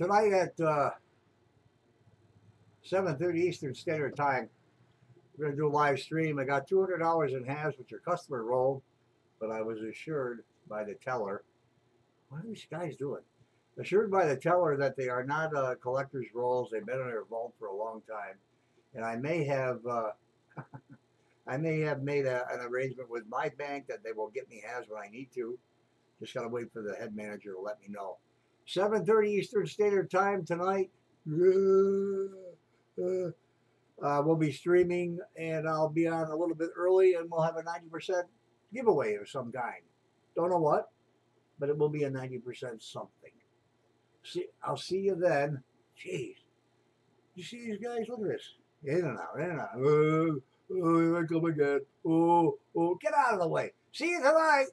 tonight at uh, 7.30 Eastern Standard Time, we're going to do a live stream. I got $200 in halves, which your customer rolled, but I was assured by the teller. What are these guys doing? Assured by the teller that they are not uh, collector's rolls. They've been in their vault for a long time. And I may have... Uh, I may have made a, an arrangement with my bank that they will get me halves when I need to. Just gotta wait for the head manager to let me know. 7:30 Eastern Standard Time tonight. Uh, uh, we'll be streaming, and I'll be on a little bit early, and we'll have a 90% giveaway of some kind. Don't know what, but it will be a 90% something. See, I'll see you then. Jeez, you see these guys? Look at this. In and out, in and out. Uh, Oh, here I come again. Oh, oh, get out of the way. See you tonight.